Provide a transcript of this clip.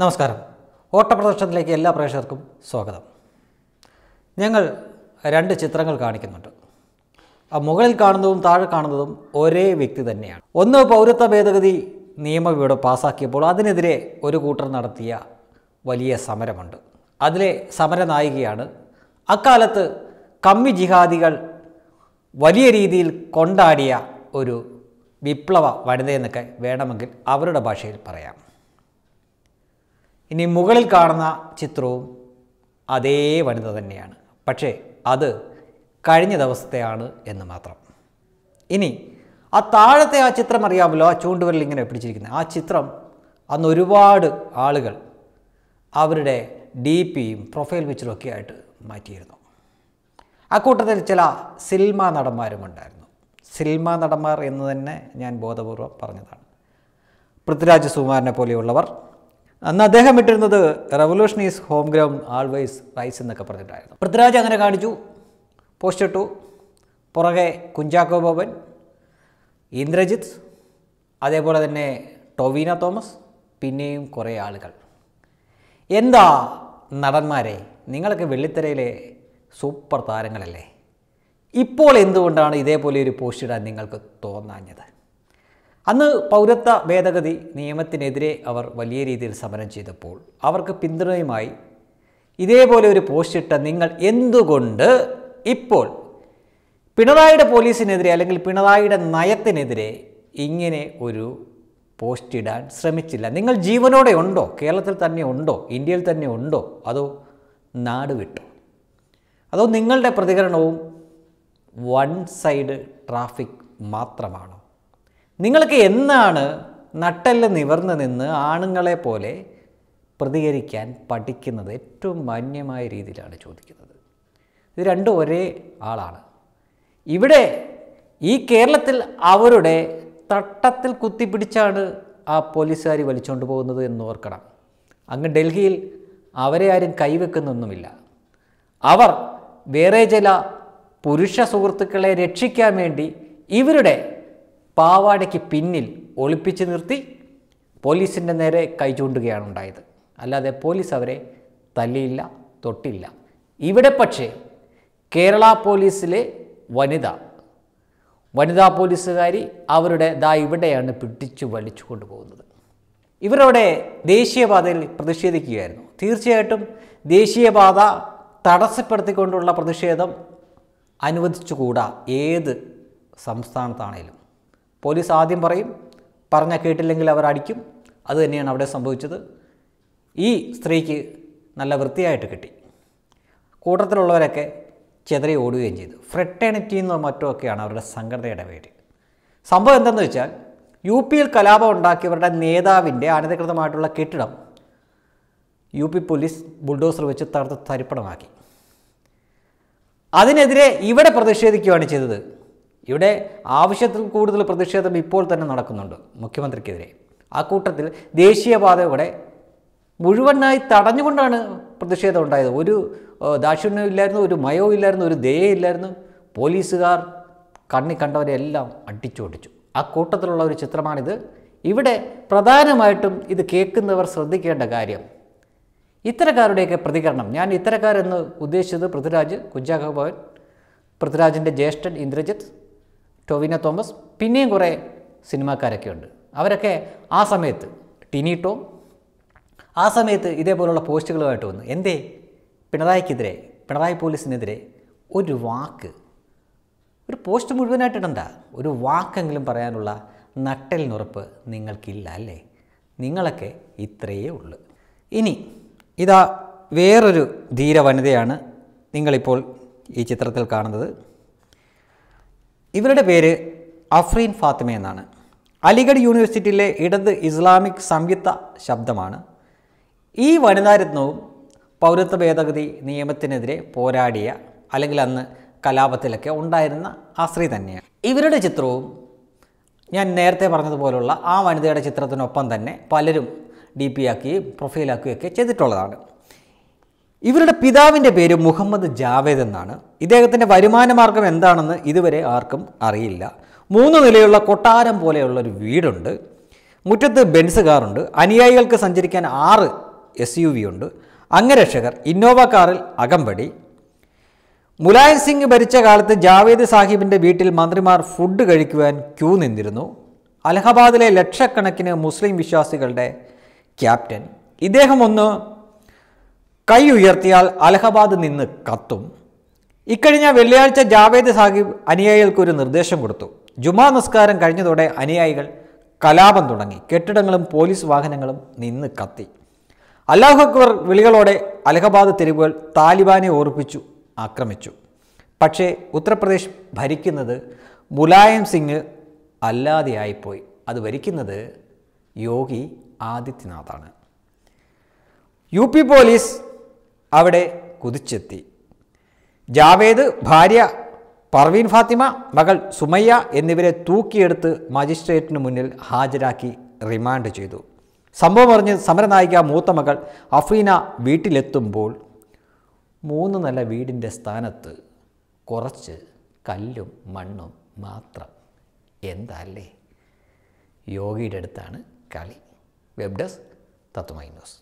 നമസ്കാരം. ഓട്ടപ്രദർശനത്തിലേക്ക് എല്ലാ പ്രേക്ഷകർക്കും സ്വാഗതം. ഞങ്ങൾ രണ്ട് ചിത്രങ്ങൾ കാണിക്കുന്നുണ്ട്. ആ മുകളിൽ കാണുന്നതും താഴെ കാണുന്നതും ഒരേ വ്യക്തി തന്നെയാണ്. ഒന്ന് പൗരത്വ ഭേദഗതി നിയമം ഇവിടെ പാസ്സാക്കിയപ്പോൾ അതിനെതിരെ ഒരു കൂട്ടർ നടത്തിയ വലിയ സമരമുണ്ട്. അതിലെ സമരനായികയാണ് അക്കാലത്ത് കമ്മി ജിഹാദികൾ വലിയ രീതിയിൽ കൊണ്ടാടിയ ഒരു വിപ്ലവ വനിതയെന്നൊക്കെ വേണമെങ്കിൽ അവരുടെ ഭാഷയിൽ പറയാം. ഇനി മുകളിൽ കാണുന്ന ചിത്രവും അതേ വനിത തന്നെയാണ്. പക്ഷേ അത് കഴിഞ്ഞ ദിവസത്തെയാണ് എന്ന് മാത്രം. ഇനി ആ താഴത്തെ ആ ചിത്രം അറിയാമല്ലോ ആ ചൂണ്ടുവിരൽ ഇങ്ങനെ പിടിച്ചിരിക്കുന്നത്. ആ ചിത്രം അന്ന് ഒരുപാട് ആളുകൾ അവരുടെ ഡി പിയും പ്രൊഫൈൽ പിക്ചറും ഒക്കെ ആയിട്ട് മാറ്റിയിരുന്നു. അക്കൂട്ടത്തിൽ ചില സിൽമ നടന്മാരും ഉണ്ടായിരുന്നു. സിൽമ നടന്മാർ എന്ന് തന്നെ ഞാൻ ബോധപൂർവം പറഞ്ഞതാണ്. പൃഥ്വിരാജ് സുകുമാരനെ പോലെയുള്ളവർ അന്ന് അദ്ദേഹം ഇട്ടിരുന്നത് revolution is home ground always rise എന്നൊക്കെ പറഞ്ഞിട്ടായിരുന്നു. പൃഥ്വിരാജ് അങ്ങനെ കാണിച്ചു. പോസ്റ്റ് ഇട്ടു പുറകെ കുഞ്ചാക്കോ ബോബൻ ഇന്ദ്രജിത്ത് അതേപോലെ തന്നെ ടൊവീന തോമസ് പിന്നെയും കുറേ ആളുകൾ. എന്താ നടന്മാരെ നിങ്ങളൊക്കെ വെള്ളിത്തിരയിലെ സൂപ്പർ താരങ്ങളല്ലേ? ഇപ്പോൾ എന്തുകൊണ്ടാണ് ഇതേപോലെ ഒരു പോസ്റ്റ് ഇടാൻ നിങ്ങൾക്ക് തോന്നാഞ്ഞത്? അന്ന് പൗരത്വ ഭേദഗതി നിയമത്തിനെതിരെ അവർ വലിയ രീതിയിൽ സമരം ചെയ്തപ്പോൾ അവർക്ക് പിന്തുണയുമായി ഇതേപോലെ ഒരു പോസ്റ്റ് നിങ്ങൾ എന്തുകൊണ്ട് ഇപ്പോൾ പിണറായിയുടെ പോലീസിനെതിരെ അല്ലെങ്കിൽ പിണറായിയുടെ നയത്തിനെതിരെ ഇങ്ങനെ ഒരു പോസ്റ്റ് ഇടാൻ ശ്രമിച്ചില്ല? നിങ്ങൾ ജീവനോടെ ഉണ്ടോ? കേരളത്തിൽ തന്നെ ഉണ്ടോ? ഇന്ത്യയിൽ തന്നെ ഉണ്ടോ? അതോ നാട് വിട്ടോ? അതോ നിങ്ങളുടെ പ്രതികരണവും വൺ സൈഡ് ട്രാഫിക് മാത്രമാണോ? നിങ്ങൾക്ക് എന്നാണ് നട്ടെല്ല് നിവർന്ന് നിന്ന് ആണുങ്ങളെ പോലെ പ്രതികരിക്കാൻ പഠിക്കുന്നത് ഏറ്റവും മാന്യമായ രീതിയിലാണ് ചോദിക്കുന്നത്. ഇത് രണ്ടും ഒരേ ആളാണ്. ഇവിടെ ഈ കേരളത്തിൽ അവരുടെ തട്ടത്തിൽ കുത്തിപ്പിടിച്ചാണ് ആ പോലീസുകാർ വലിച്ചുകൊണ്ട് പോകുന്നത് എന്ന് ഓർക്കണം. അങ്ങ് ഡൽഹിയിൽ അവരെ ആരും കൈവെക്കുന്നൊന്നുമില്ല. അവർ വേറെ ചില പുരുഷ സുഹൃത്തുക്കളെ രക്ഷിക്കാൻ വേണ്ടി ഇവരുടെ പാവാടയ്ക്ക് പിന്നിൽ ഒളിപ്പിച്ച് നിർത്തി പോലീസിന്റെ നേരെ കൈ ചൂണ്ടുകയാണ് ഉണ്ടായത്. അല്ലാതെ പോലീസ് അവരെ തല്ലിയില്ല തൊട്ടില്ല. ഇവിടെ പക്ഷേ കേരള പോലീസിലെ വനിത വനിതാ പോലീസുകാരി അവരുടെ ദാ ഇവിടെയാണ് പിടിച്ചു വലിച്ചു കൊണ്ടുപോകുന്നത്. ഇവരവിടെ ദേശീയപാതയിൽ പ്രതിഷേധിക്കുകയായിരുന്നു. തീർച്ചയായിട്ടും ദേശീയപാത തടസ്സപ്പെടുത്തിക്കൊണ്ടുള്ള പ്രതിഷേധം അനുവദിച്ചുകൂടാ ഏത് സംസ്ഥാനത്താണേലും. പോലീസ് ആദ്യം പറയും പറഞ്ഞാൽ കേട്ടില്ലെങ്കിൽ അവർ അടിക്കും. അത് തന്നെയാണ് അവിടെ സംഭവിച്ചത്. ഈ സ്ത്രീക്ക് നല്ല വൃത്തിയായിട്ട് കിട്ടി. കൂട്ടത്തിലുള്ളവരൊക്കെ ചെതറി ഓടുകയും ചെയ്തു. ഫ്രെട്ടേണിറ്റി എന്നോ മറ്റോ ഒക്കെയാണ് അവരുടെ സംഘടനയുടെ പേര് സംഭവം എന്തെന്ന് വെച്ചാൽ യു പിയിൽ കലാപം ഉണ്ടാക്കിയവരുടെ നേതാവിന്റെ അനധികൃതമായിട്ടുള്ള കെട്ടിടം യു പി പോലീസ് ബുൾഡോസർ വെച്ച് തകർത്ത് തരിപ്പണമാക്കി. അതിനെതിരെ ഇവിടെ പ്രതിഷേധിക്കുകയാണ് ചെയ്തത് ഇവിടെ ആവശ്യത്തിൽ കൂടുതൽ പ്രതിഷേധം ഇപ്പോൾ തന്നെ നടക്കുന്നുണ്ട് മുഖ്യമന്ത്രിക്കെതിരെ. ആ കൂട്ടത്തിൽ ദേശീയപാതയുടെ മുഴുവനായി തടഞ്ഞുകൊണ്ടാണ് പ്രതിഷേധം ഉണ്ടായത്. ഒരു ദാക്ഷിണ്യം ഇല്ലായിരുന്നു ഒരു മയവും ഇല്ലായിരുന്നു ഒരു ദയയില്ലായിരുന്നു പോലീസുകാർ കണ്ണി കണ്ടവരെല്ലാം അടിച്ചോടിച്ചു ആ കൂട്ടത്തിലുള്ള ഒരു ചിത്രമാണിത്. ഇവിടെ പ്രധാനമായിട്ടും ഇത് കേൾക്കുന്നവർ ശ്രദ്ധിക്കേണ്ട കാര്യം ഇത്തരക്കാരുടെയൊക്കെ പ്രതികരണം. ഞാൻ ഇത്തരക്കാരെന്ന് ഉദ്ദേശിച്ചത് പൃഥ്വിരാജ് കുഞ്ചാക്കോ പൃഥ്വിരാജിന്റെ ജ്യേഷ്ഠൻ ഇന്ദ്രജിത്ത് ടൊവിന തോമസ് പിന്നെയും കുറേ സിനിമാക്കാരൊക്കെ ഉണ്ട്. അവരൊക്കെ ആ സമയത്ത് ടിനി ടോം ആ സമയത്ത് ഇതേപോലുള്ള പോസ്റ്റുകളുമായിട്ട് വന്നു. എന്തേ? പിണറായിക്കെതിരെ പിണറായി പോലീസിനെതിരെ ഒരു വാക്ക്. ഒരു പോസ്റ്റ് മുഴുവനായിട്ട് ഇടണ്ട. ഒരു വാക്കെങ്കിലും പറയാനുള്ള നട്ടലിനുറപ്പ് നിങ്ങൾക്കില്ല അല്ലേ? നിങ്ങളൊക്കെ ഇത്രയേ ഉള്ളൂ. ഇനി ഇതാ വേറൊരു ധീര വനിതയാണ് നിങ്ങളിപ്പോൾ ഈ ചിത്രത്തിൽ കാണുന്നത്. ഇവരുടെ പേര് അഫ്രീൻ ഫാത്തിമ എന്നാണ്. അലിഗഡ് യൂണിവേഴ്സിറ്റിയിലെ ഇടത് ഇസ്ലാമിക് സംയുക്ത ശബ്ദമാണ്. ഈ വനിതാരത്നവും പൗരത്വ ഭേദഗതി നിയമത്തിനെതിരെ പോരാടിയ അല്ലെങ്കിൽ അന്ന് കലാപത്തിലൊക്കെ ഉണ്ടായിരുന്ന ആ സ്ത്രീ തന്നെയാണ്. ഇവരുടെ ചിത്രവും ഞാൻ നേരത്തെ പറഞ്ഞതുപോലുള്ള ആ വനിതയുടെ ചിത്രത്തിനൊപ്പം തന്നെ പലരും ഡി പി ആക്കുകയും പ്രൊഫൈലാക്കുകയൊക്കെ ചെയ്തിട്ടുള്ളതാണ്. ഇവരുടെ പിതാവിന്റെ പേര് മുഹമ്മദ് ജാവേദ് എന്നാണ്. ഇദ്ദേഹത്തിന്റെ വരുമാന മാർഗം എന്താണെന്ന് ഇതുവരെ ആർക്കും അറിയില്ല. മൂന്ന് നിലയുള്ള കൊട്ടാരം പോലെയുള്ള ഒരു വീടുണ്ട്. മുറ്റത്ത് ബെൻസ് കാറുണ്ട്. അനുയായികൾക്ക് സഞ്ചരിക്കാൻ ആറ് എസ് യു വി ഉണ്ട്. അംഗരക്ഷകർ ഇന്നോവ കാറിൽ അകമ്പടി. മുലായം സിംഗ് ഭരിച്ച കാലത്ത് ജാവേദ് സാഹിബിന്റെ വീട്ടിൽ മന്ത്രിമാർ ഫുഡ് കഴിക്കുവാൻ ക്യൂ നിന്നിരുന്നു. അലഹബാദിലെ ലക്ഷക്കണക്കിന് മുസ്ലിം വിശ്വാസികളുടെ ക്യാപ്റ്റൻ. ഇദ്ദേഹം ഒന്ന് കൈ ഉയർത്തിയാൽ അലഹബാദ് നിന്ന് കത്തും. ഇക്കഴിഞ്ഞ വെള്ളിയാഴ്ച ജാവേദ് സാഹിബ് അനുയായികൾക്ക് ഒരു നിർദ്ദേശം കൊടുത്തു. ജുമാ നിസ്കാരം കഴിഞ്ഞതോടെ അനുയായികൾ കലാപം തുടങ്ങി. കെട്ടിടങ്ങളും പോലീസ് വാഹനങ്ങളും നിന്ന് കത്തി. അല്ലാഹു അക്ബർ വിളികളോടെ അലഹബാദ് തെരുവുകൾ താലിബാനെ ഓർപ്പിച്ചു ആക്രമിച്ചു. പക്ഷേ ഉത്തർപ്രദേശ് ഭരിക്കുന്നത് മുലായം സിംഗ് അല്ലാതെയായിപ്പോയി. അത് ഭരിക്കുന്നത് യോഗി ആദിത്യനാഥാണ്. യു പി പോലീസ് അവിടെ കുതിച്ചെത്തി. ജാവേദ് ഭാര്യ പർവീൻ ഫാത്തിമ മകൾ സുമയ്യ എന്നിവരെ തൂക്കിയെടുത്ത് മജിസ്ട്രേറ്റിന് മുന്നിൽ ഹാജരാക്കി റിമാൻഡ് ചെയ്തു. സംഭവം അറിഞ്ഞ് സമരനായിക മൂത്ത മകൾ അഫീന വീട്ടിലെത്തുമ്പോൾ മൂന്ന് നില വീടിന്റെ സ്ഥാനത്ത് കുറച്ച് കല്ലും മണ്ണും മാത്രം. എന്തല്ലേ? യോഗിയുടെ അടുത്താണ് കളി. Web desk Tatwamayi news.